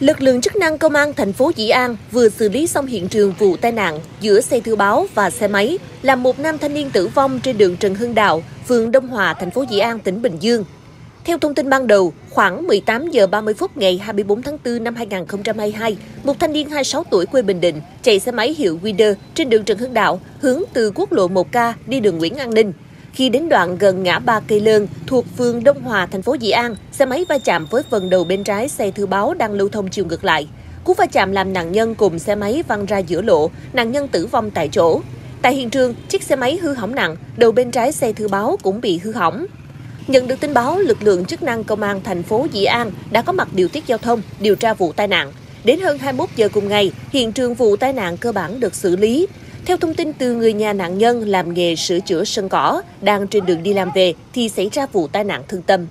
Lực lượng chức năng công an thành phố Dĩ An vừa xử lý xong hiện trường vụ tai nạn giữa xe thư báo và xe máy, làm một nam thanh niên tử vong trên đường Trần Hưng Đạo, phường Đông Hòa, thành phố Dĩ An, tỉnh Bình Dương. Theo thông tin ban đầu, khoảng 18 giờ 30 phút ngày 24 tháng 4 năm 2022, một thanh niên 26 tuổi quê Bình Định chạy xe máy hiệu Wider trên đường Trần Hưng Đạo hướng từ quốc lộ 1K đi đường Nguyễn An Ninh. Khi đến đoạn gần ngã ba cây lơn thuộc phường Đông Hòa, thành phố Dị An, xe máy va chạm với phần đầu bên trái xe thư báo đang lưu thông chiều ngược lại. Cú va chạm làm nạn nhân cùng xe máy văng ra giữa lộ, nạn nhân tử vong tại chỗ. Tại hiện trường, chiếc xe máy hư hỏng nặng, đầu bên trái xe thư báo cũng bị hư hỏng. Nhận được tin báo, lực lượng chức năng công an thành phố Dị An đã có mặt điều tiết giao thông, điều tra vụ tai nạn. Đến hơn 21 giờ cùng ngày, hiện trường vụ tai nạn cơ bản được xử lý. Theo thông tin từ người nhà nạn nhân làm nghề sửa chữa sân cỏ, đang trên đường đi làm về thì xảy ra vụ tai nạn thương tâm.